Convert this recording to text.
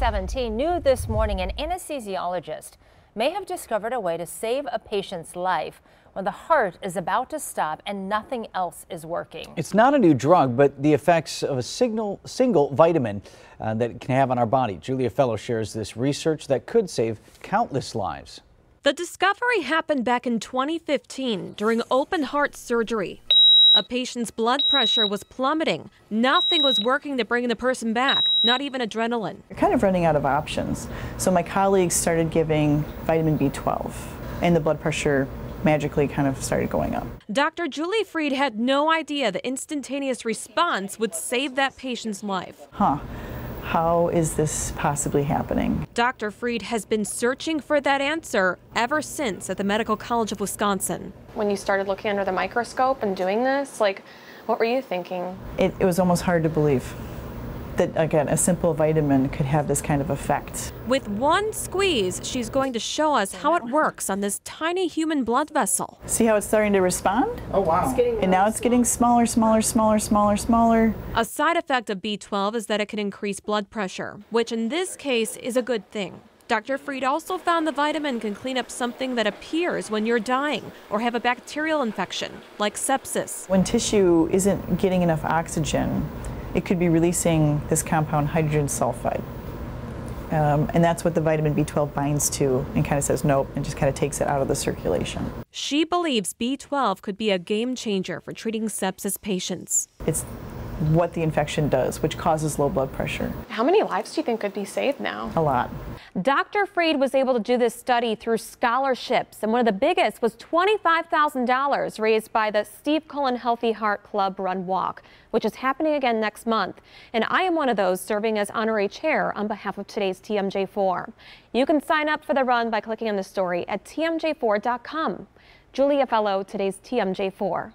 17 new this morning an anesthesiologist may have discovered a way to save a patient's life when the heart is about to stop and nothing else is working. It's not a new drug, but the effects of a signal, single vitamin uh, that it can have on our body. Julia Fello shares this research that could save countless lives. The discovery happened back in 2015 during open heart surgery. A patient's blood pressure was plummeting. Nothing was working to bring the person back, not even adrenaline. You're kind of running out of options. So my colleagues started giving vitamin B12, and the blood pressure magically kind of started going up. Dr. Julie Freed had no idea the instantaneous response would save that patient's life. Huh. How is this possibly happening? Dr. Freed has been searching for that answer ever since at the Medical College of Wisconsin. When you started looking under the microscope and doing this, like, what were you thinking? It, it was almost hard to believe that, again, a simple vitamin could have this kind of effect. With one squeeze, she's going to show us how it works on this tiny human blood vessel. See how it's starting to respond? Oh, wow. and now it's getting smaller, smaller, smaller, smaller, smaller. A side effect of B12 is that it can increase blood pressure, which in this case is a good thing. Dr. Freed also found the vitamin can clean up something that appears when you're dying or have a bacterial infection, like sepsis. When tissue isn't getting enough oxygen, it could be releasing this compound hydrogen sulfide. Um, and that's what the vitamin B12 binds to and kind of says nope and just kind of takes it out of the circulation. She believes B12 could be a game changer for treating sepsis patients. It's what the infection does, which causes low blood pressure. How many lives do you think could be saved now? A lot. Dr. Freed was able to do this study through scholarships, and one of the biggest was $25,000 raised by the Steve Cullen Healthy Heart Club Run Walk, which is happening again next month. And I am one of those serving as honorary chair on behalf of today's TMJ4. You can sign up for the run by clicking on the story at tmj4.com. Julia Fello, today's TMJ4.